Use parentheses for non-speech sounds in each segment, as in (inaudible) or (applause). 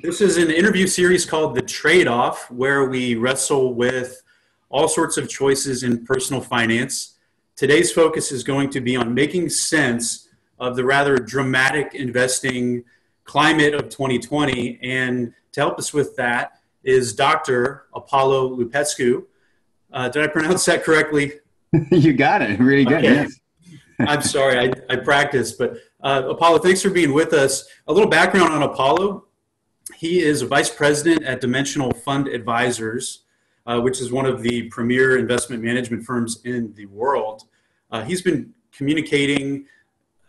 This is an interview series called The Trade Off, where we wrestle with all sorts of choices in personal finance. Today's focus is going to be on making sense of the rather dramatic investing climate of 2020. And to help us with that is Dr. Apollo Lupescu. Uh, did I pronounce that correctly? (laughs) you got it. Really good. Okay. Yes. (laughs) I'm sorry, I, I practiced. But uh, Apollo, thanks for being with us. A little background on Apollo. He is a vice president at Dimensional Fund Advisors, uh, which is one of the premier investment management firms in the world. Uh, he's been communicating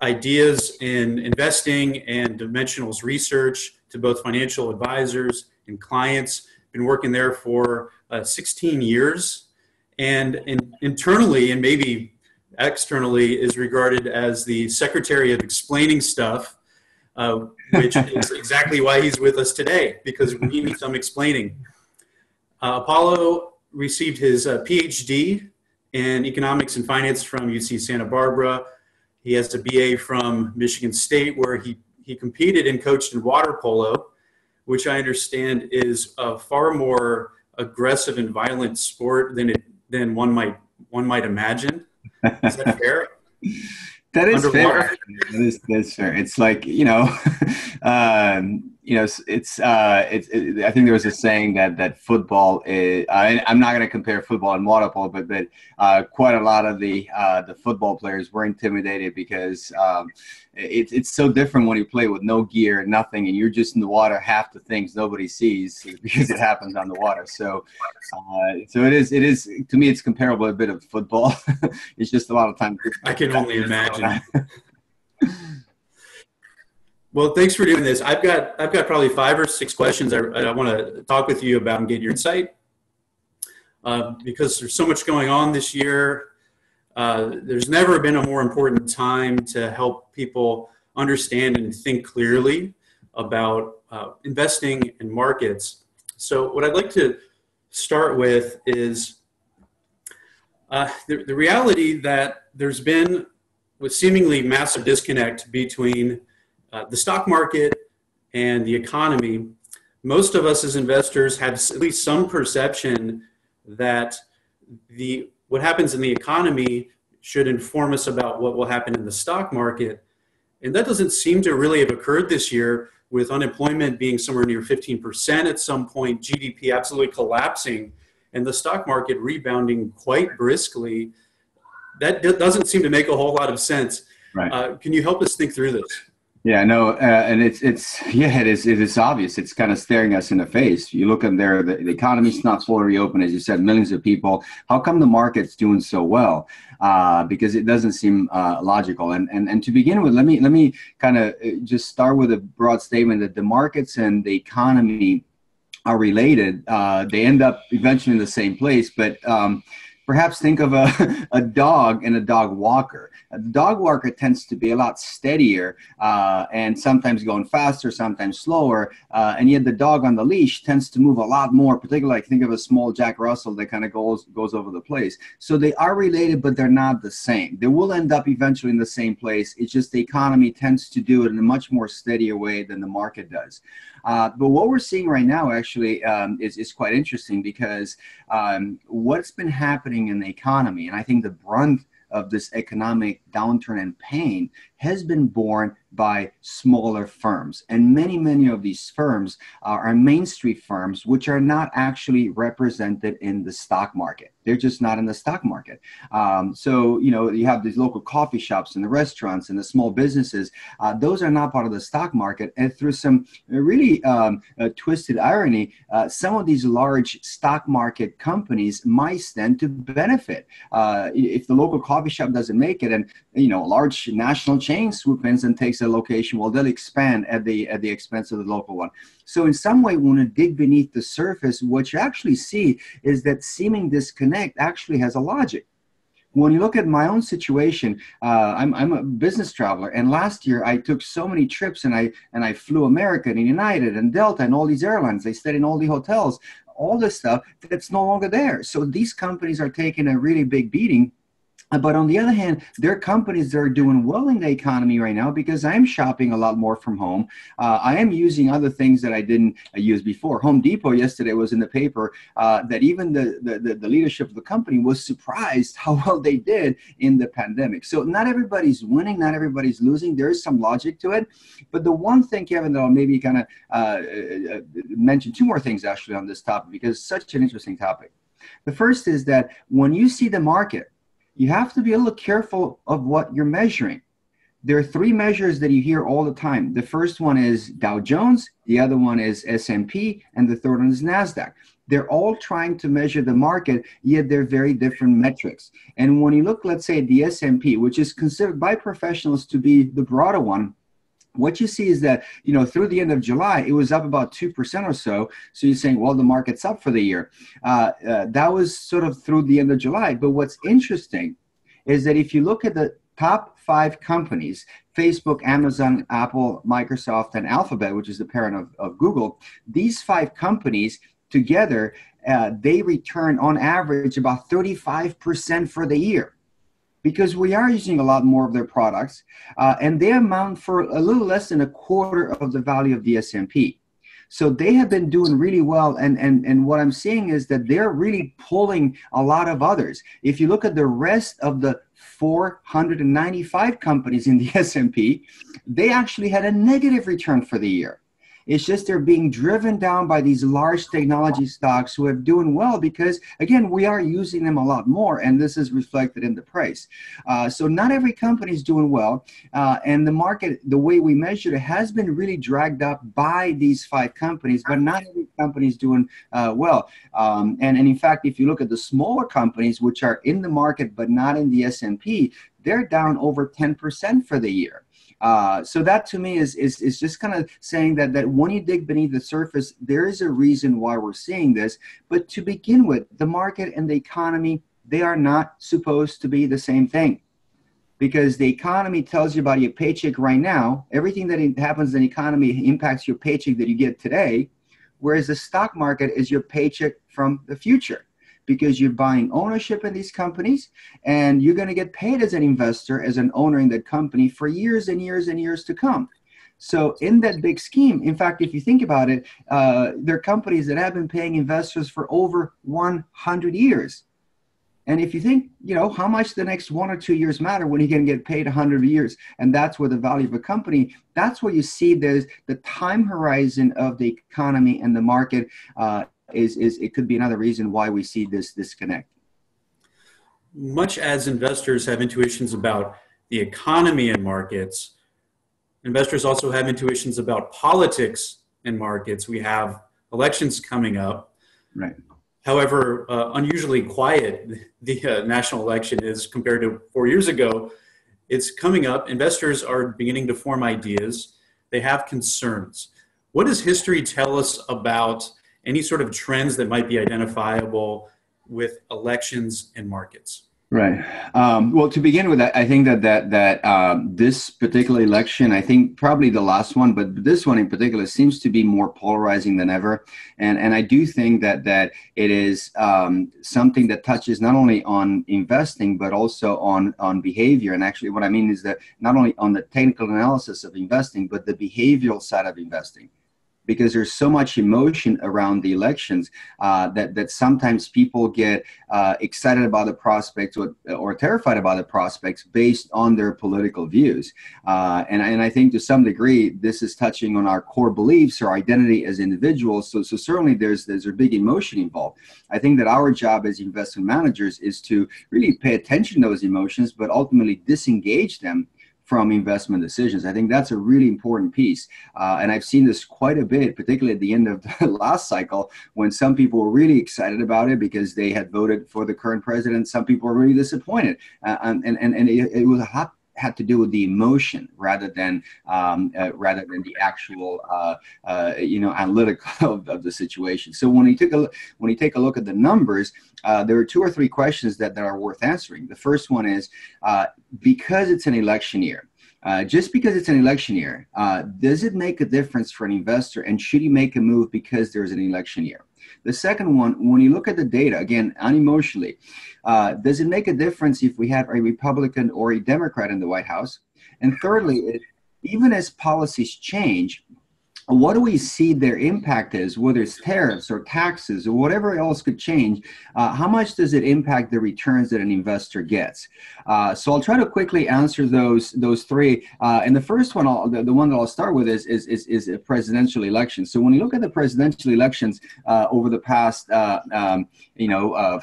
ideas in investing and Dimensional's research to both financial advisors and clients. Been working there for uh, 16 years. And in, internally, and maybe externally is regarded as the secretary of explaining stuff, uh, which is exactly why he's with us today, because we need some explaining. Uh, Apollo received his uh, PhD in economics and finance from UC Santa Barbara. He has a BA from Michigan State, where he, he competed and coached in water polo, which I understand is a far more aggressive and violent sport than it than one might one might imagine. Is that (laughs) fair? That is Underwater? fair. That is, that's fair. It's like you know, (laughs) um, you know, it's uh, it's. It, I think there was a saying that that football is. I, am not going to compare football and water polo, but that uh, quite a lot of the uh, the football players were intimidated because um, it, it's so different when you play with no gear, nothing, and you're just in the water. Half the things nobody sees (laughs) because it happens on the water. So, uh, so it is. It is to me. It's comparable a bit of football. (laughs) it's just a lot of time. I can only imagine. (laughs) Well, thanks for doing this. I've got I've got probably five or six questions I, I want to talk with you about and get your insight uh, because there's so much going on this year. Uh, there's never been a more important time to help people understand and think clearly about uh, investing in markets. So, what I'd like to start with is uh, the, the reality that there's been a seemingly massive disconnect between uh, the stock market and the economy, most of us as investors have at least some perception that the what happens in the economy should inform us about what will happen in the stock market. And that doesn't seem to really have occurred this year with unemployment being somewhere near 15% at some point, GDP absolutely collapsing, and the stock market rebounding quite briskly. That doesn't seem to make a whole lot of sense. Right. Uh, can you help us think through this? Yeah, no, uh, and it's it's yeah, it is it is obvious. It's kind of staring us in the face. You look in there, the, the economy's not fully reopened, as you said, millions of people. How come the market's doing so well? Uh, because it doesn't seem uh, logical. And and and to begin with, let me let me kind of uh, just start with a broad statement that the markets and the economy are related. Uh, they end up eventually in the same place, but um, perhaps think of a, (laughs) a dog and a dog walker. A dog walker tends to be a lot steadier uh, and sometimes going faster, sometimes slower. Uh, and yet the dog on the leash tends to move a lot more, particularly like think of a small Jack Russell that kind of goes, goes over the place. So they are related, but they're not the same. They will end up eventually in the same place. It's just the economy tends to do it in a much more steadier way than the market does. Uh, but what we're seeing right now actually um, is, is quite interesting because um, what's been happening in the economy, and I think the brunt of this economic downturn and pain has been borne by smaller firms. And many, many of these firms are Main Street firms, which are not actually represented in the stock market. They're just not in the stock market. Um, so, you know, you have these local coffee shops and the restaurants and the small businesses. Uh, those are not part of the stock market. And through some really um, uh, twisted irony, uh, some of these large stock market companies might stand to benefit. Uh, if the local coffee shop doesn't make it and, you know, a large national chain swoops and takes a location, well, they'll expand at the at the expense of the local one. So in some way, when you dig beneath the surface, what you actually see is that seeming disconnect actually has a logic when you look at my own situation, uh, I'm, I'm a business traveler, and last year I took so many trips, and I and I flew American and United and Delta and all these airlines. I stayed in all the hotels, all this stuff that's no longer there. So these companies are taking a really big beating but on the other hand, there are companies that are doing well in the economy right now because I'm shopping a lot more from home. Uh, I am using other things that I didn't uh, use before. Home Depot yesterday was in the paper uh, that even the, the, the leadership of the company was surprised how (laughs) well they did in the pandemic. So not everybody's winning, not everybody's losing. There is some logic to it. But the one thing, Kevin, that I'll maybe kind of uh, uh, mention two more things actually on this topic because it's such an interesting topic. The first is that when you see the market, you have to be a little careful of what you're measuring. There are three measures that you hear all the time. The first one is Dow Jones, the other one is S&P, and the third one is Nasdaq. They're all trying to measure the market, yet they're very different metrics. And when you look, let's say, at the S&P, which is considered by professionals to be the broader one, what you see is that you know through the end of july it was up about 2% or so. So you're saying well the market's up for the year. Uh, uh, that was sort of through the end of july. But what's interesting is that if you look at the top five companies facebook amazon apple microsoft and alphabet which is the parent of, of google these five companies together uh, they return on average about 35% for the year because we are using a lot more of their products uh, and they amount for a little less than a quarter of the value of the S&P. So they have been doing really well and, and, and what I'm seeing is that they're really pulling a lot of others. If you look at the rest of the 495 companies in the (laughs) S&P, they actually had a negative return for the year. It's just they're being driven down by these large technology stocks who are doing well because, again, we are using them a lot more, and this is reflected in the price. Uh, so not every company is doing well, uh, and the market, the way we measure it, has been really dragged up by these five companies, but not every company is doing uh, well. Um, and, and in fact, if you look at the smaller companies, which are in the market but not in the S&P, they're down over 10% for the year. Uh, so that to me is, is, is just kind of saying that, that when you dig beneath the surface, there is a reason why we're seeing this. But to begin with, the market and the economy, they are not supposed to be the same thing because the economy tells you about your paycheck right now. Everything that happens in the economy impacts your paycheck that you get today, whereas the stock market is your paycheck from the future because you're buying ownership in these companies and you're going to get paid as an investor, as an owner in that company for years and years and years to come. So, in that big scheme, in fact, if you think about it, uh, there are companies that have been paying investors for over 100 years. And if you think, you know, how much the next one or two years matter when going to get paid 100 years, and that's where the value of a company, that's where you see there's the time horizon of the economy and the market uh, is is it could be another reason why we see this disconnect. Much as investors have intuitions about the economy and markets, investors also have intuitions about politics and markets. We have elections coming up. Right. However, uh, unusually quiet (laughs) the uh, national election is compared to four years ago. It's coming up. Investors are beginning to form ideas. They have concerns. What does history tell us about any sort of trends that might be identifiable with elections and markets? Right. Um, well, to begin with, I think that that that um, this particular election, I think probably the last one, but this one in particular seems to be more polarizing than ever, and and I do think that that it is um, something that touches not only on investing but also on on behavior. And actually, what I mean is that not only on the technical analysis of investing, but the behavioral side of investing because there's so much emotion around the elections uh, that that sometimes people get uh, excited about the prospects or, or terrified about the prospects based on their political views. Uh, and, and I think to some degree, this is touching on our core beliefs or identity as individuals. So, so certainly there's, there's a big emotion involved. I think that our job as investment managers is to really pay attention to those emotions, but ultimately disengage them from investment decisions. I think that's a really important piece. Uh, and I've seen this quite a bit, particularly at the end of (laughs) the last cycle, when some people were really excited about it because they had voted for the current president. Some people were really disappointed. Uh, and, and, and it, it was a hot had to do with the emotion rather than um, uh, rather than the actual uh, uh, you know analytical (laughs) of, of, the situation. So when you take a when you take a look at the numbers, uh, there are two or three questions that, that are worth answering. The first one is uh, because it's an election year. Uh, just because it's an election year, does it make a difference for an investor? And should he make a move because there's an election year? The second one, when you look at the data, again, unemotionally, uh, does it make a difference if we have a Republican or a Democrat in the White House? And thirdly, even as policies change, what do we see their impact is, whether it's tariffs or taxes or whatever else could change, uh, how much does it impact the returns that an investor gets? Uh, so I'll try to quickly answer those those three. Uh, and the first one, I'll, the, the one that I'll start with is, is, is, is a presidential election. So when you look at the presidential elections uh, over the past, uh, um, you know, uh,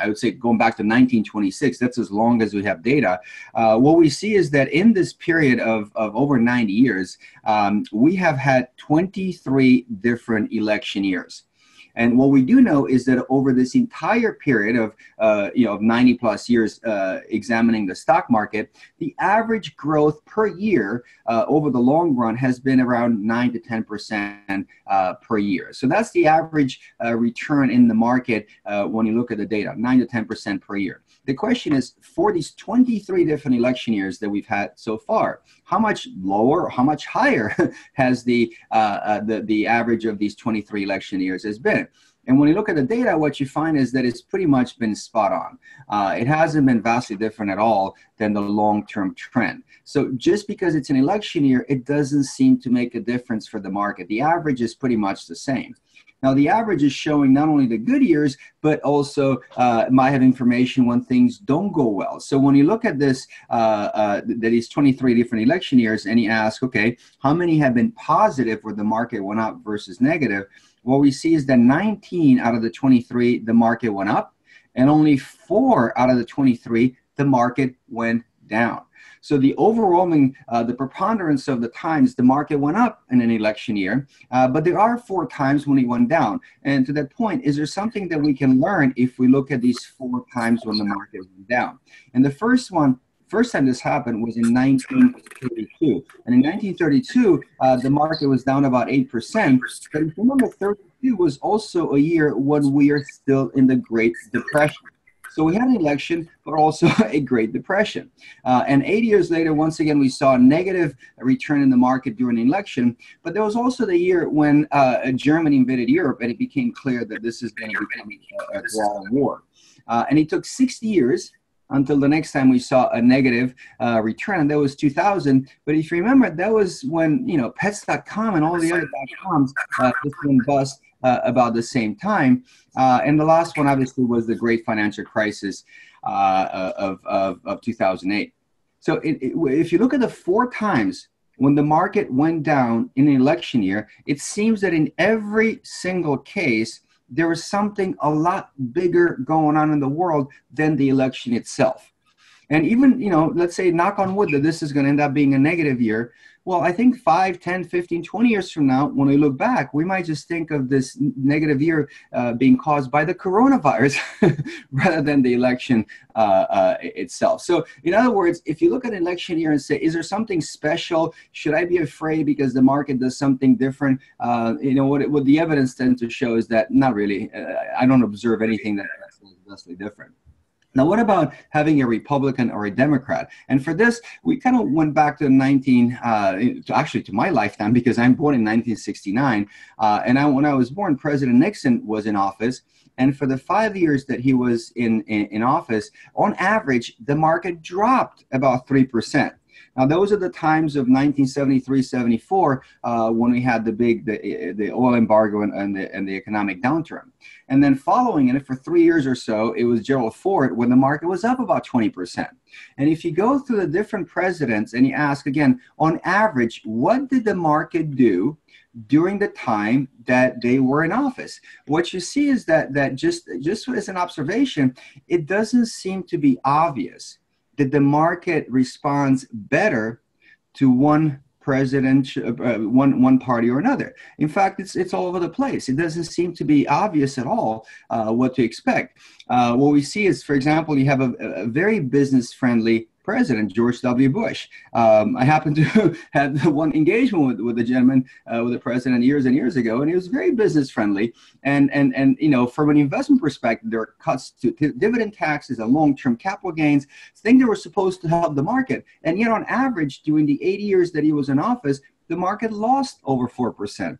I would say going back to 1926, that's as long as we have data. what we see is that in this period of, of over 90 years, um, we have had 23 different election years. And what we do know is that over this entire period of, uh, you know, of 90 plus years uh, examining the stock market, the average growth per year uh, over the long run has been around 9 to 10% uh, per year. So that's the average uh, return in the market uh, when you look at the data, 9 to 10% per year. The question is for these 23 different election years that we've had so far, how much lower, or how much higher (laughs) has the, the, the average of these 23 election years has been? And when you look at the data, what you find is that it's pretty much been spot on. Uh, it hasn't been vastly different at all than the long term trend. So just because it's an election year, it doesn't seem to make a difference for the market. The average is pretty much the same. Now, the average is showing not only the good years, but also uh, might have information when things don't go well. So when you look at this, uh, uh, that is 23 different election years, and you ask, okay, how many have been positive where the market went up versus negative? What we see is that 19 out of the 23, the market went up, and only four out of the 23, the market went down. So the overwhelming, uh, the preponderance of the times the market went up in an election year, uh, but there are four times when it went down. And to that point, is there something that we can learn if we look at these four times when the market went down? And the first one, first time this happened was in 1932. And in 1932, uh, the market was down about 8%. But remember, 32 was also a year when we are still in the Great Depression. So we had an election, but also (laughs) a Great Depression. Uh, and eight years later, once again, we saw a negative return in the market during the election. But there was also the year when uh, Germany invaded Europe, and it became clear that this is going to become a, a war. Uh, and it took 60 years until the next time we saw a negative uh, return, and that was 2000. But if you remember, that was when you know Pets.com and all the other .coms uh, just went bust uh, about the same time. Uh, and the last one, obviously, was the great financial crisis uh, of, of, of 2008. So it, it, if you look at the four times when the market went down in an election year, it seems that in every single case, there was something a lot bigger going on in the world than the election itself. And even, you know, let's say, knock on wood, that this is going to end up being a negative year. Well, I think 5, 10, 15, 20 years from now, when we look back, we might just think of this negative year uh, being caused by the coronavirus (laughs) rather than the election uh, uh, itself. So, in other words, if you look at an election year and say, is there something special? Should I be afraid because the market does something different? Uh, you know, what, it, what the evidence tends to show is that not really. Uh, I don't observe anything that's vastly different. Now, what about having a Republican or a Democrat? And for this, we kind of went back to 19, uh, to actually to my lifetime because I'm born in 1969. Uh, and I, when I was born, President Nixon was in office. And for the five years that he was in, in, in office, on average, the market dropped about 3%. Now, those are the times of 1973, 74, uh, when we had the big the, the oil embargo and, and, the, and the economic downturn. And then following it for three years or so, it was Gerald Ford when the market was up about 20%. And if you go through the different presidents and you ask again, on average, what did the market do during the time that they were in office. What you see is that that just just as an observation, it doesn't seem to be obvious that the market responds better to one president, uh, one one party or another. In fact, it's it's all over the place. It doesn't seem to be obvious at all uh, what to expect. Uh, what we see is, for example, you have a, a very business friendly president, George W. Bush. Um, I happened to (laughs) have one engagement with, with a gentleman, uh, with the president years and years ago, and he was very business friendly. And, and, and you know, from an investment perspective, there are cuts to t- dividend taxes and long-term capital gains, things that were supposed to help the market. And yet, on average, during the 80 years that he was in office, the market lost over 4%.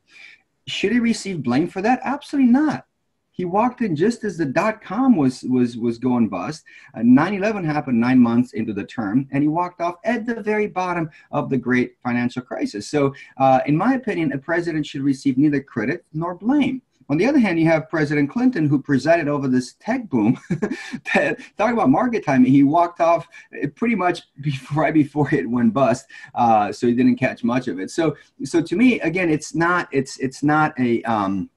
Should he receive blame for that? Absolutely not He walked in just as the dot com was was was going bust. Uh, 9/11 happened nine months into the term, and he walked off at the very bottom of the great financial crisis. So, uh, in my opinion, a president should receive neither credit nor blame. On the other hand, you have President Clinton who presided over this tech boom. (laughs) Talk about market timing. He walked off pretty much (laughs) before, right before it went bust, uh, so he didn't catch much of it. So, so to me, again, it's not it's it's not a um,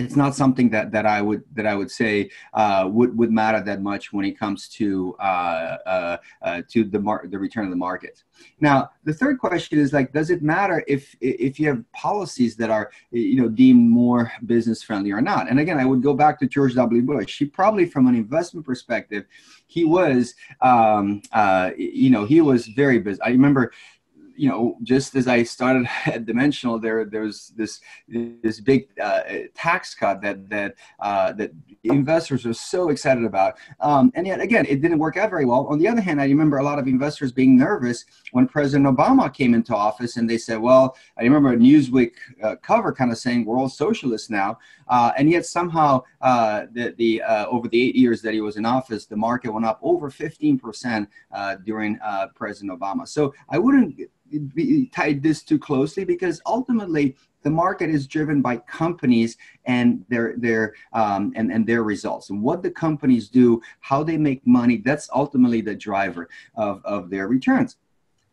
it's not something that, that I would that I would say uh, would would matter that much when it comes to uh, uh, uh, to the mar- the return of the market. Now, the third question is like, does it matter if if you have policies that are you know deemed more business friendly or not? And again, I would go back to George W. Bush. He probably, from an investment perspective, he was um, uh, you know he was very busy. I remember you know, just as I started (laughs) at Dimensional, there there was this this big uh, tax cut that that uh, that investors were so excited about, um, and yet again, it didn't work out very well. On the other hand, I remember a lot of investors being nervous when President Obama came into office, and they said, "Well, I remember a Newsweek uh, cover kind of saying we're all socialists now," uh, and yet somehow uh, the the uh, over the eight years that he was in office, the market went up over 15 percent during President Obama. So I wouldn't be tied this too closely because ultimately the market is driven by companies and their their um, and and their results. And what the companies do how they make money that's ultimately the driver of of their returns.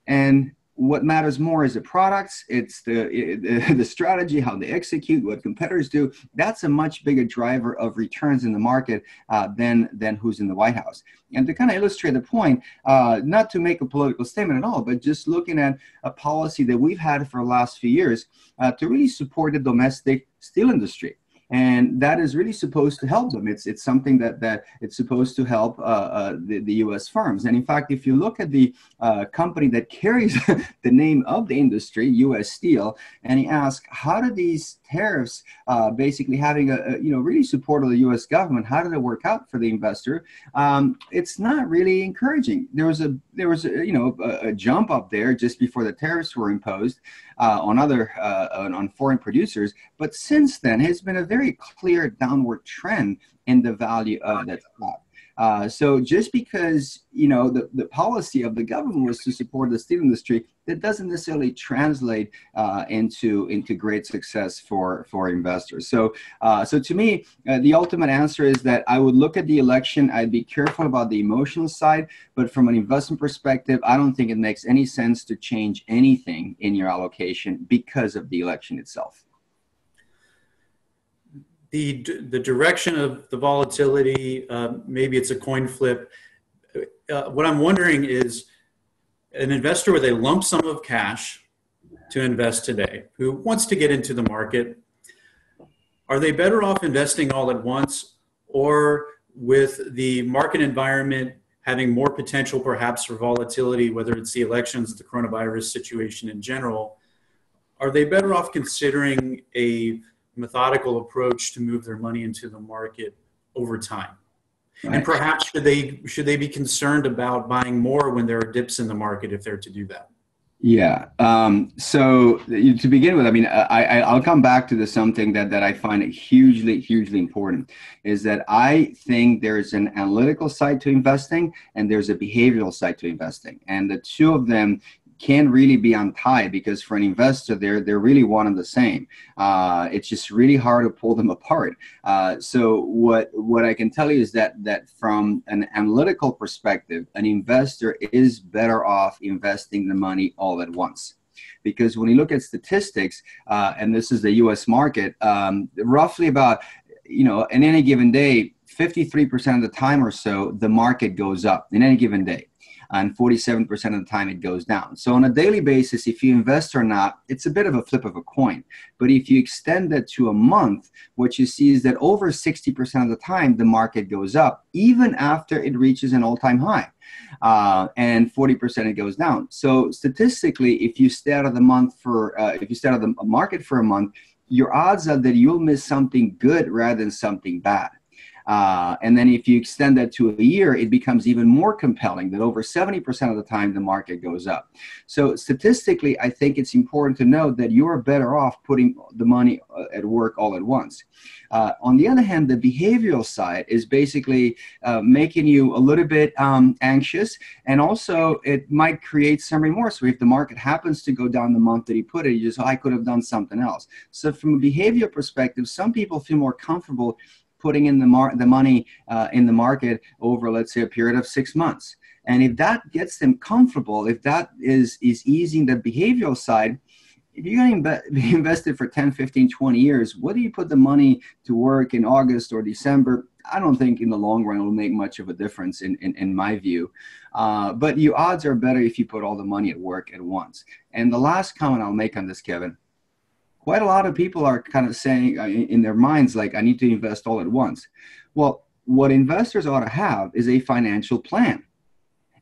And what matters more is the products it's the (laughs) the strategy how they execute what competitors do. That's a much bigger driver of returns in the market uh, than than who's in the white house. And to kind of illustrate the point uh, not to make a political statement at all but just looking at a policy that we've had for the last few years uh, to really support the domestic steel industry and that is really supposed to help them. It's it's something that that it's supposed to help uh, uh, the, the U.S. firms. And in fact, if you look at the uh, company that carries (laughs) the name of the industry, U.S. Steel, and you ask how do these tariffs uh, basically having a, a, you know really support of the U.S. government, how did it work out for the investor? Um, it's not really encouraging. There was a there was a, you know a, a jump up there just before the tariffs were imposed uh, on other uh, on foreign producers, but since then has been a very clear downward trend in the value of that stock. Uh, so just because you know the, the policy of the government was to support the steel industry, that doesn't necessarily translate uh, into into great success for for investors. So uh, so to me, uh, the ultimate answer is that I would look at the election. I'd be careful about the emotional side, but from an investment perspective, I don't think it makes any sense to change anything in your allocation because of the election itself the the direction of the volatility. Uh, maybe it's a coin flip. Uh, what I'm wondering is, an investor with a lump sum of cash to invest today, who wants to get into the market, are they better off investing all at once, or with the market environment having more potential, perhaps for volatility, whether it's the elections, the coronavirus situation in general? Are they better off considering a methodical approach to move their money into the market over time. Right. And perhaps should they should they be concerned about buying more when there are dips in the market if they're to do that? Yeah. Um, so to begin with, I mean, I, I will come back to the something that that I find hugely hugely important is that I think there's an analytical side to investing and there's a behavioral side to investing, and the two of them can really be untied because for an investor, they're they're really one and the same. Uh, it's just really hard to pull them (laughs) apart. Uh, so what what I can tell you is that that from an analytical perspective, an investor is better off investing the money all at once because when you look at statistics, uh, and this is the U.S. market, um, roughly about you know in any given day, 53% of the time or so, the market goes up in any given day and 47% of the time it goes down. So on a daily basis, if you invest or not, it's a bit of a flip of a coin. But if you extend that to a month, what you see is that over 60% of the time the market goes up, even after it reaches an all-time high. Uh, and 40% it goes down. So statistically, if you stay out of the month for, uh, if you stay out of the market for a month, your odds are that you'll miss something good rather than something bad. Uh, and then if you extend that to a year, it becomes even more compelling that over 70% of the time the market goes up. So statistically, I think it's important to note that you're better off putting the money uh, at work all at once. Uh, on the other hand, the behavioral side is basically uh, making you a little bit um, anxious, and also it might create some remorse. If the market happens to go down the month that he put it, you just, oh, I could have done something else. So from a behavior perspective, some people feel more comfortable putting in the, mar- the money uh, in the market over, let's say, a period of six months. And if that gets them comfortable, if that is, is easing the behavioral side, if you're going (laughs) to be invested for 10, 15, 20 years, whether you put the money to work in August or December, I don't think in the long run it will make much of a difference in, in, in my view. Uh, but your odds are better if you put all the money at work at once. And the last comment I'll make on this, Kevin, quite a lot of people are kind of saying uh, in their minds, like, I need to invest all at once. Well, what investors ought to have is a financial plan.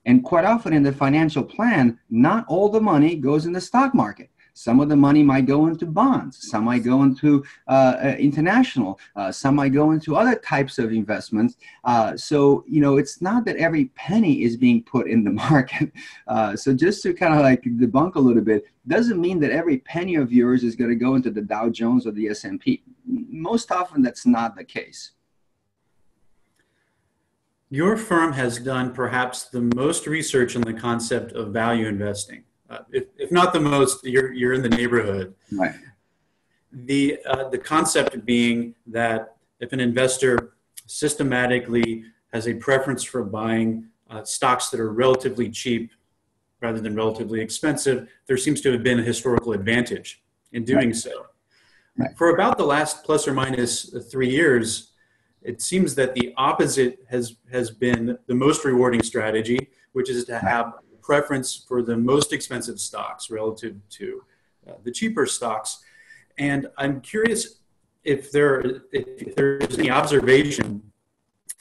And quite often in the financial plan, not all the money goes in the stock market. Some of the money might go into bonds. Some might go into uh, uh, international. Uh, some might go into other types of investments. Uh, so, you know, it's not that every penny is being put in the (laughs) market. Uh, so just to kind of like debunk a little bit, doesn't mean that every penny of yours is going to go into the Dow Jones or the S&P. Most often that's not the case. Your firm has done perhaps the most research on the concept of value investing uh, if, if not the most, you're, you're in the neighborhood. Right. The, uh, the concept being that if an investor systematically has a preference for buying uh, stocks that are relatively cheap rather than relatively expensive, there seems to have been a historical advantage in doing right. so. Right. For about the last plus or minus three years, it seems that the opposite has, has been the most rewarding strategy, which is to have preference for the most expensive stocks relative to uh, the cheaper stocks. And I'm curious if there if there's any observation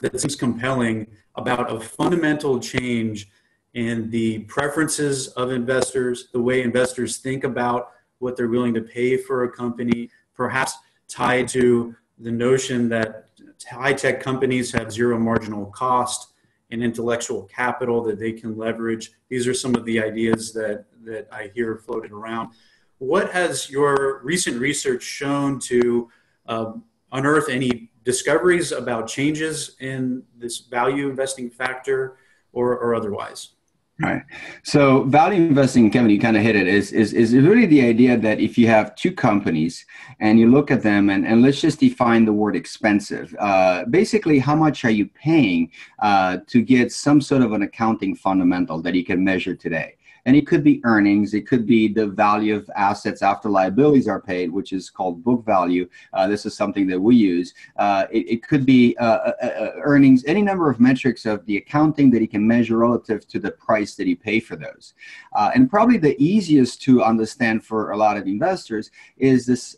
that seems compelling about a fundamental change in the preferences of investors, the way investors think about what they're willing to pay for a company, perhaps tied to the notion that high tech companies have zero marginal cost and intellectual capital that they can leverage. These are some of the ideas that, that I hear floated around. What has your recent research shown to um, unearth any discoveries about changes in this value investing factor or, or otherwise? Right. So value investing, Kevin, you kind of hit it, is, is, is really the idea that if you have two companies and you look at them and, and let's just define the word expensive. Uh, basically, how much are you paying uh, to get some sort of an accounting fundamental that you can measure today? And it could be earnings, it could be the value of assets after liabilities are paid, which is called book value. Uh, this is something that we use. Uh, it, it, could be uh, uh, uh, earnings, any number of metrics of the accounting that he can measure relative to the price that he pay for those. Uh, and probably the easiest to understand for a lot of investors is this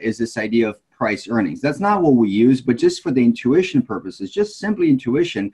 is this idea of price earnings. That's not what we use, but just for the intuition purposes, just simply intuition,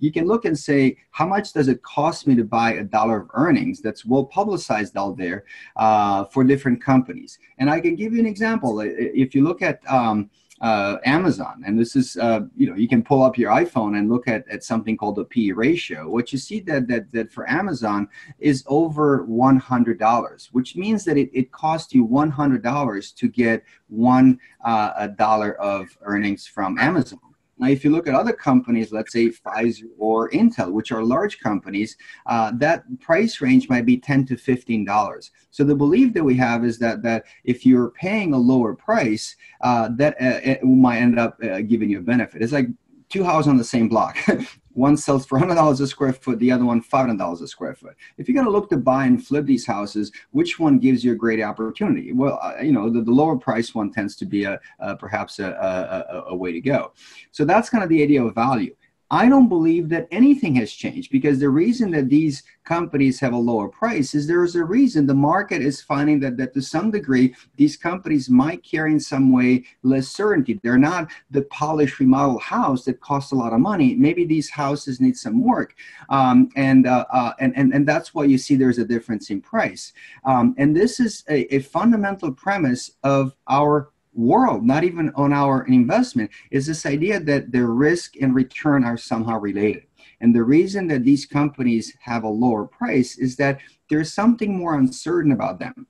you can look and say, how much does it cost me to buy a dollar of earnings that's well publicized out there uh, for different companies? And I can give you an example. If you look at um, uh, Amazon. And this is, uh, you know, you can pull up your iPhone and look at, at something called the P ratio. What you see that, that, that for Amazon is over $100, which means that it, it costs you $100 to get one uh, dollar of earnings from Amazon. Now, if you look at other companies, let's say Pfizer or Intel, which are large companies, uh, that price range might be 10 to $15. So the belief that we have is that, that if you're paying a lower price, uh, that uh, might end up uh, giving you a benefit. It's like two houses on the same block. (laughs) one sells for $100 a square foot, the other one $500 a square foot. If you're going to look to buy and flip these houses, which one gives you a great opportunity? Well, uh, you know, the, the, lower price one tends to be a, perhaps a, a, a way to go. So that's kind of the idea of value. I don't believe that anything has changed because the reason that these companies have a lower price is there is a reason the market is finding that, that to some degree these companies might carry in some way less certainty. They're not the polished remodel house that costs a lot of money. Maybe these houses need some work. Um, and, uh, uh, and, and, and that's why you see there's a difference in price. Um, and this is a, a fundamental premise of our world, not even on our investment, is this idea that the risk and return are somehow related. And the reason that these companies have a lower price is that there's something more uncertain about them.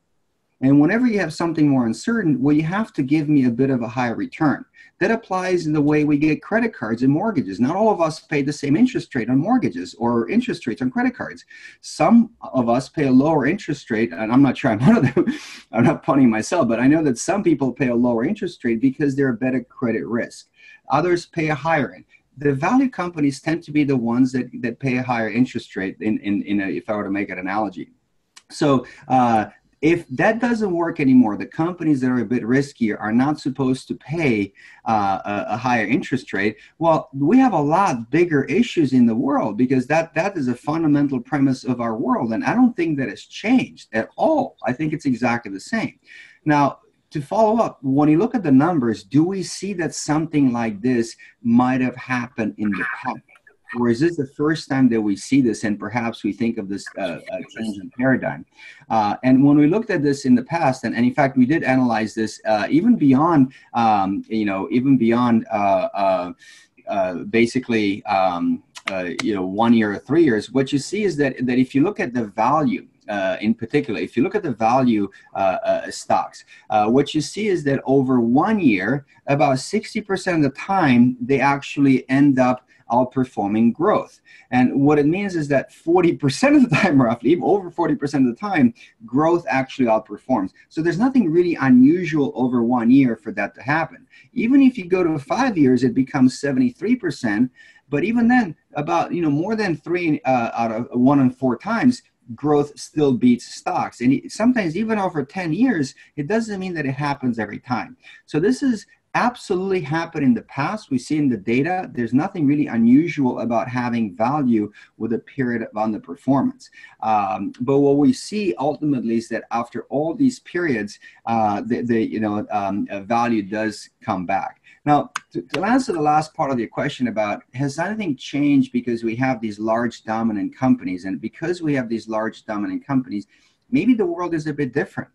And whenever you have something more uncertain, well, you have to give me a bit of a higher return. That applies in the way we get credit cards and mortgages. Not all of us pay the same interest rate on mortgages or interest rates on credit cards. Some of us pay a lower interest rate, and I'm not sure I'm one of them. I'm not punning myself, but I know that some people pay a lower interest rate because they're a better credit risk. Others pay a higher one. The value companies tend to be the ones that, that pay a higher interest rate. In, in, in a, if I were to make an analogy, so uh, if that doesn't work anymore, the companies that are a bit riskier are not supposed to pay uh, a, a, higher interest rate. Well, we have a lot bigger issues in the world because that that is a fundamental premise of our world, and I don't think that has changed at all. I think it's exactly the same. Now, to follow up, when you look at the numbers, do we see that something like this might have happened in the past? Or is this the first time that we see this and perhaps we think of this uh, change in paradigm? Uh, and when we looked at this in the past and, and in fact we did analyze this uh, even beyond um, you know even beyond uh, uh, uh, basically um, you know one year or three years what you see is that that if you look at the value uh, in particular, if you look at the value uh, uh, stocks, what you see is that over one year, about 60% of the time, they actually end up outperforming growth. And what it means is that 40% of the time, (laughs) roughly, over 40% of the time, growth actually outperforms. So there's nothing really unusual over one year for that to happen. Even if you go to five years, it becomes 73%. But even then, about you know more than three uh, out of one and four times, growth still beats stocks. And sometimes even over 10 years, it doesn't mean that it happens every time. So this is absolutely happened in the past. We see in the data, there's nothing really unusual about having value with a period of underperformance. Um, but what we see ultimately is that after all these periods, uh, the, the, you know um, value does come back. Now, to, to, answer the last part of your question about has anything changed because we have these large dominant companies, and because we have these large dominant companies, maybe the world is a bit different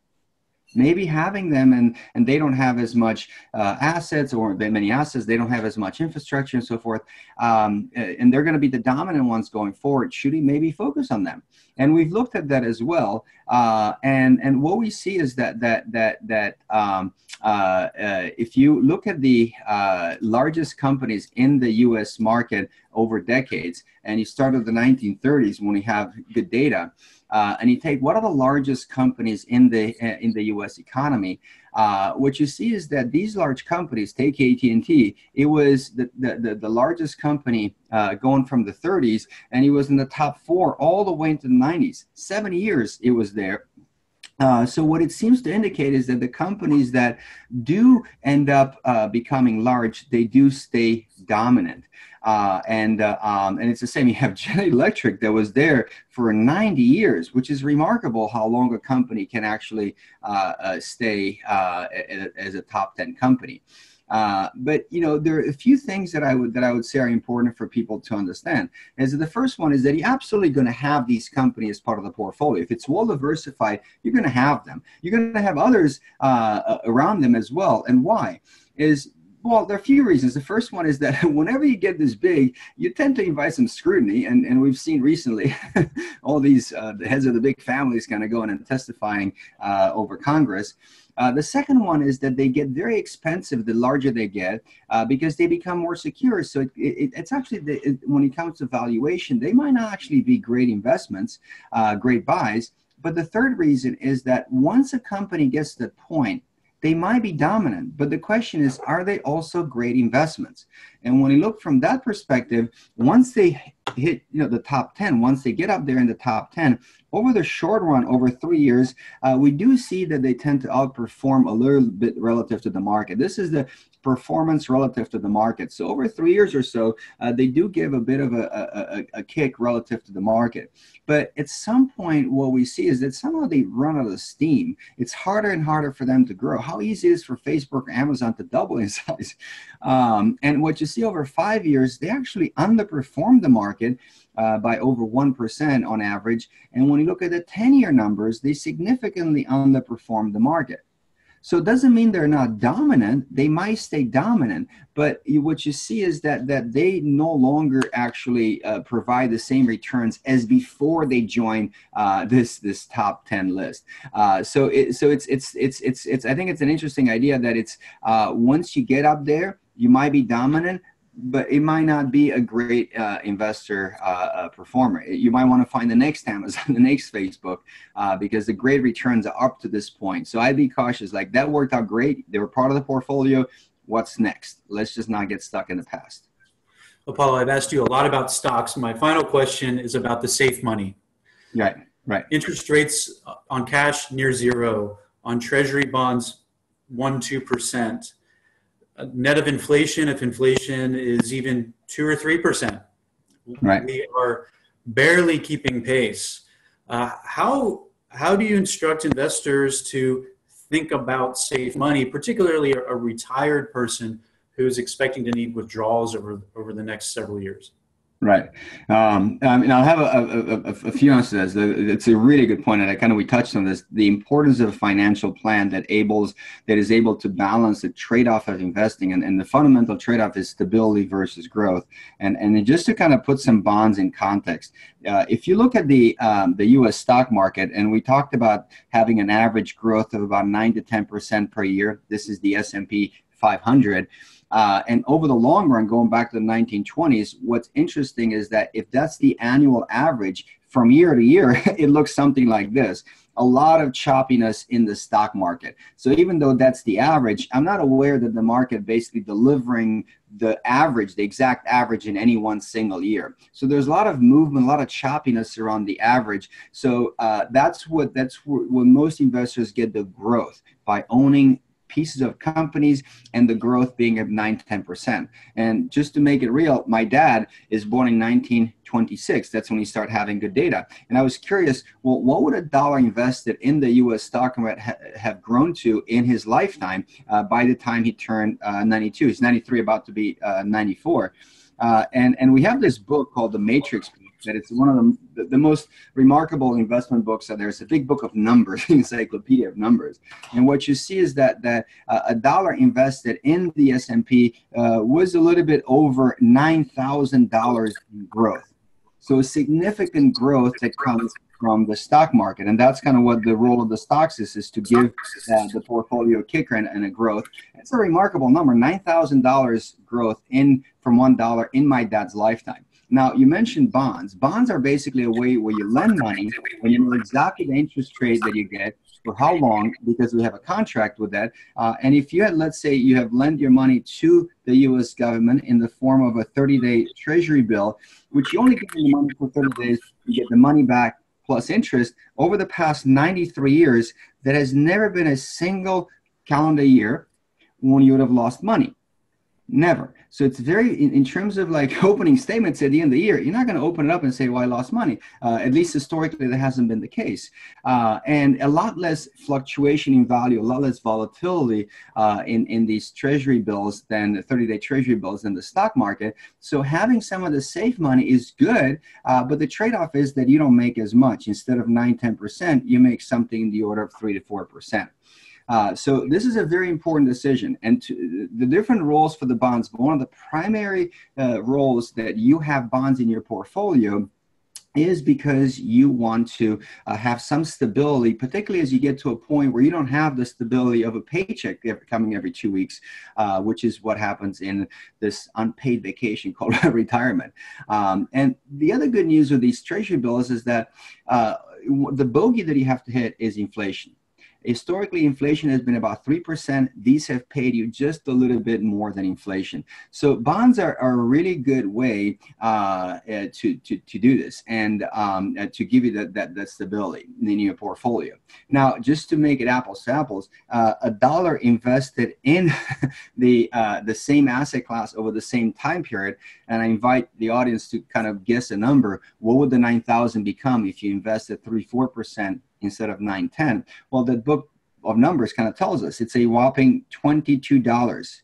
maybe having them and and they don't have as much uh, assets or many assets they don't have as much infrastructure and so forth um, and they're going to be the dominant ones going forward should we maybe focus on them and we've looked at that as well uh, and and what we see is that that that that um, uh, uh if you look at the uh, largest companies in the U.S. market over decades, and you start at the 1930s when we have good data, uh, and you take what are the largest companies in the uh, in the U.S. economy, uh, what you see is that these large companies, take AT&T, it was the, the, the, the largest company uh, going from the 30s, and it was in the top four all the way into the 90s. Seven years it was there. Uh, so what it seems to indicate is that the companies that do end up uh, becoming large, they do stay dominant. Uh, and uh, um, and it's the same. (laughs) You have General Electric that was there for 90 years, which is remarkable how long a company can actually uh, uh stay as a top 10 company. Uh, but you know there are a few things that I would that I would say are important for people to understand. Is the first one is that you're absolutely going to have these companies as part of the portfolio. If it's well diversified, you're going to have them. You're going to have others around them as well. And why? Is well, there are a few reasons. The first one is that (laughs) whenever you get this big, you tend to invite some scrutiny, and, and we've seen recently (laughs) all these uh, the heads of the big families kind of going and testifying uh, over Congress. Uh, the second one is that they get very expensive the larger they get uh, because they become more secure. So it, it, it's actually, the, it, when it comes to valuation, they might not actually be great investments, uh, great buys. But the third reason is that once a company gets to the point they might be dominant, but the question is, are they also great investments? And when you look from that perspective, once they hit you know the top 10, once they get up there in the top 10, over the short run, over three years, uh, we do see that they tend to outperform a little bit relative to the market. This is the performance relative to the market. So over three years or so, uh, they do give a bit of a, a, a, kick relative to the market. But at some point, what we see is that somehow they run out of steam. It's harder and harder for them to grow. How easy it is for Facebook or Amazon to double in (laughs) size. Um, and what you see over five years, they actually underperform the market uh, by over 1% on average. And when you look at the 10 year numbers, they significantly underperform the market. So it doesn't mean they're not dominant. They might stay dominant, but what you see is that that they no longer actually uh, provide the same returns as before they join uh, this this top ten list. Uh, so it, so it's it's it's it's it's I think it's an interesting idea that it's uh, once you get up there, you might be dominant, but it might not be a great uh, investor uh, uh, performer. You might want to find the next Amazon, (laughs) the next Facebook, uh, because the great returns are up to this point. So I'd be cautious. Like that worked out great. They were part of the portfolio. What's next? Let's just not get stuck in the past. Apollo, I've asked you a lot about stocks. My final question is about the safe money. Right, right. Interest rates on cash near zero, on treasury bonds, one, 2% net of inflation, if inflation is even two or three percent, right. we are barely keeping pace. Uh, how how do you instruct investors to think about safe money, particularly a, a retired person who's expecting to need withdrawals over over the next several years? Right. Um, I mean, I'll have a, a, a, a few answers. It's a really good point, and I kind of we touched on this: the importance of a financial plan that ables that is able to balance the trade-off of investing, and, and the fundamental trade-off is stability versus growth. And and just to kind of put some bonds in context, uh, if you look at the um, the U.S. stock market, and we talked about having an average growth of about nine to ten percent per year. This is the S and P 500. Uh, and over the long run, going back to the 1920s, what's interesting is that if that's the annual average from year to year, (laughs) it looks something like this. A lot of choppiness in the stock market. So even though that's the average, I'm not aware that the market basically delivering the average, the exact average in any one single year. So there's a lot of movement, a lot of choppiness around the average. So uh, that's what that's when most investors get the growth by owning pieces of companies and the growth being at 9 10%. And just to make it real, my dad is born in 1926. That's when he started having good data. And I was curious, well, what would a dollar invested in the US stock market ha- have grown to in his lifetime uh, by the time he turned uh, 92? He's 93, about to be uh, 94. Uh, and, and we have this book called The Matrix that it's one of the, the most remarkable investment books out there. It's a big book of numbers, (laughs) encyclopedia of numbers. And what you see is that that uh, a dollar invested in the S&P uh, was a little bit over nine thousand dollars in growth. So a significant growth that comes from the stock market. And that's kind of what the role of the stocks is, is to give uh, the portfolio a kicker and, and, a growth. It's a remarkable number, $9,000 growth in from $1 in my dad's lifetime. Now, you mentioned bonds. Bonds are basically a way where you lend money and you know exactly the interest rate that you get for how long because we have a contract with that. Uh, and if you had, let's say, you have lent your money to the U.S. government in the form of a 30-day Treasury bill, which you only get the money for 30 days, you get the money back plus interest. Over the past 93 years, there has never been a single calendar year when you would have lost money. Never. So it's very, in, in, terms of like (laughs) opening statements at the end of the year, you're not going to open it up and say, well, I lost money. Uh, at least historically, that hasn't been the case. Uh, and a lot less fluctuation in value, a lot less volatility uh, in, in these treasury bills than the 30 day treasury bills in the stock market. So having some of the safe money is good, uh, but the trade off is that you don't make as much. Instead of 9, 10%, you make something in the order of 3 to 4%. Uh, so this is a very important decision. And to, the different roles for the bonds, but one of the primary uh, roles that you have bonds in your portfolio is because you want to uh, have some stability, particularly as you get to a point where you don't have the stability of a paycheck coming every two weeks, uh, which is what happens in this unpaid vacation (laughs) called retirement. Um, and the other good news with these treasury bills is that uh, the bogey that you have to hit is inflation. Historically, inflation has been about 3%. These have paid you just a little bit more than inflation. So bonds are, are a really good way uh, uh, to, to, to do this and um, uh, to give you that, that, that stability in your portfolio. Now, just to make it apples to apples, uh, a dollar invested in (laughs) the, uh, the same asset class over the same time period, and I invite the audience to kind of guess a number, what would the 9,000 become if you invested 3, 4% instead of 910 well the book of numbers kind of tells us it's a whopping $22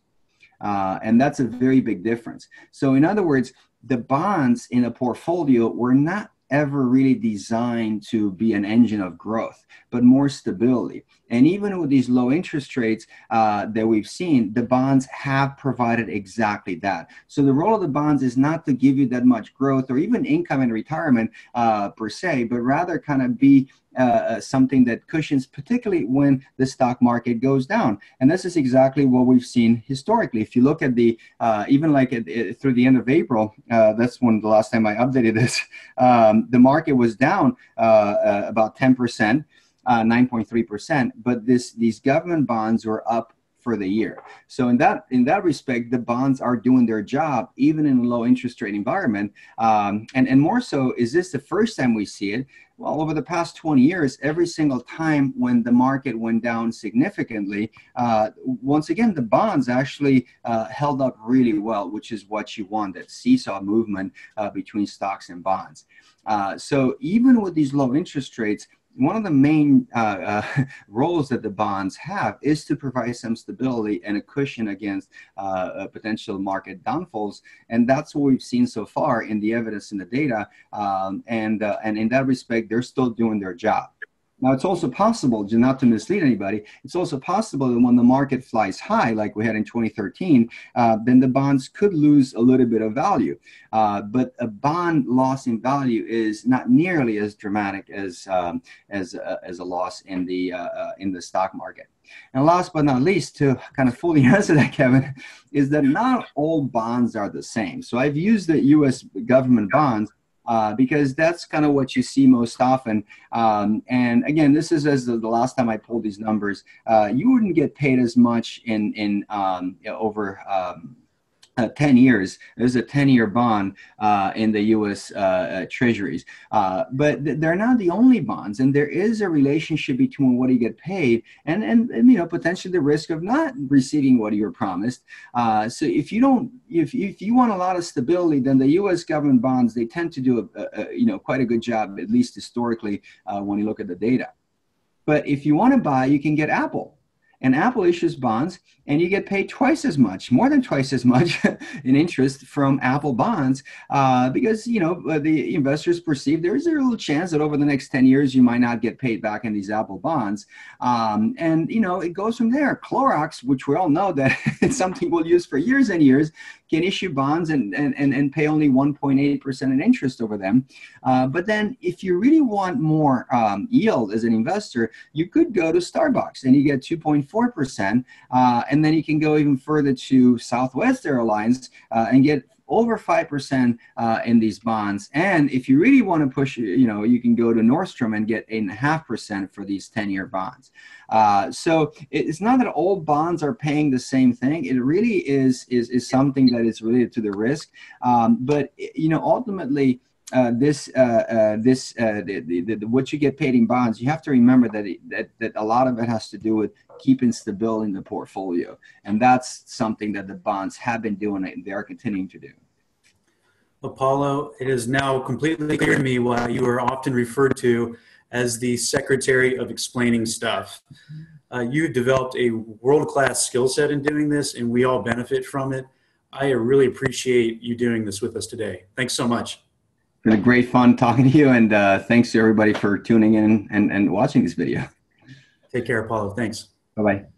uh, and that's a very big difference. So in other words the bonds in a portfolio were not ever really designed to be an engine of growth, but more stability. And even with these low interest rates uh, that we've seen, the bonds have provided exactly that. So the role of the bonds is not to give you that much growth or even income in retirement uh, per se, but rather kind of be uh, uh, something that cushions, particularly when the stock market goes down. And this is exactly what we've seen historically. If you look at the, uh, even like at, at, through the end of April, uh, that's when the last time I updated this, (laughs) um, the market was down uh, uh, about 10%. 9.3%, but this these government bonds were up for the year. So in that in that respect, the bonds are doing their job even in a low interest rate environment. Um, and and more so, is this the first time we see it? Well, over the past 20 years, every single time when the market went down significantly, uh, once again, the bonds actually uh, held up really well, which is what you want that seesaw movement uh, between stocks and bonds. Uh, so even with these low interest rates, one of the main uh, uh, (laughs) roles that the bonds have is to provide some stability and a cushion against uh, uh, potential market downfalls, and that's what we've seen so far in the evidence in the data. Um, and uh, and in that respect, they're still doing their job. Now, it's also possible, not to mislead anybody, it's also possible that when the market flies high, like we had in 2013, uh, then the bonds could lose a little bit of value. Uh, but a bond loss in value is not nearly as dramatic as, um, as, uh, as a loss in the, uh, uh, in the stock market. And last but not least, to kind of fully (laughs) answer that, Kevin, is that not all bonds are the same. So I've used the US government bonds uh, because that's kind of what you see most often. Um, and again, this is as the, the, last time I pulled these numbers. Uh, you wouldn't get paid as much in in um, over um, uh, 10 years. There's a 10 year bond uh, in the US uh, uh, treasuries. Uh, but th- they're not the only bonds. And there is a relationship between what you get paid and, and, and you know, potentially the risk of not receiving what you were promised. Uh, so if you don't, if, if you want a lot of stability, then the US government bonds, they tend to do a, a you know, quite a good job, at least historically, when you look at the data. But if you want to buy, you can get Apple and Apple issues bonds, and you get paid twice as much, more than twice as much (laughs) in interest from Apple bonds, uh, because you know uh, the investors perceive there is a little chance that over the next ten years you might not get paid back in these Apple bonds, um, and you know it goes from there. Clorox, which we all know that (laughs) it's something we'll use for years and years, can issue bonds and and and, and pay only 1.8 percent in interest over them. Uh, but then, if you really want more um, yield as an investor, you could go to Starbucks and you get 2.4 4%. Uh, and then you can go even further to Southwest Airlines uh, and get over 5% uh, in these bonds. And if you really want to push, you know, you can go to Nordstrom and get 8.5% for these 10 year bonds. Uh, so it's not that all bonds are paying the same thing. It really is, is, is something that is related to the risk. Um, but, you know, ultimately, uh, this uh, uh, this uh, the, the, the, what you get paid in bonds, you have to remember that, it, that that a lot of it has to do with keeping stability in the portfolio, and that's something that the bonds have been doing and they are continuing to do. Apollo, it is now completely clear to me why you are often referred to as the secretary of explaining stuff. Uh, you developed a world-class skill set in doing this, and we all benefit from it. I really appreciate you doing this with us today. Thanks so much been a great fun talking to you, and uh, thanks to everybody for tuning in and, and watching this video. Take care, Apollo. Thanks. Bye bye.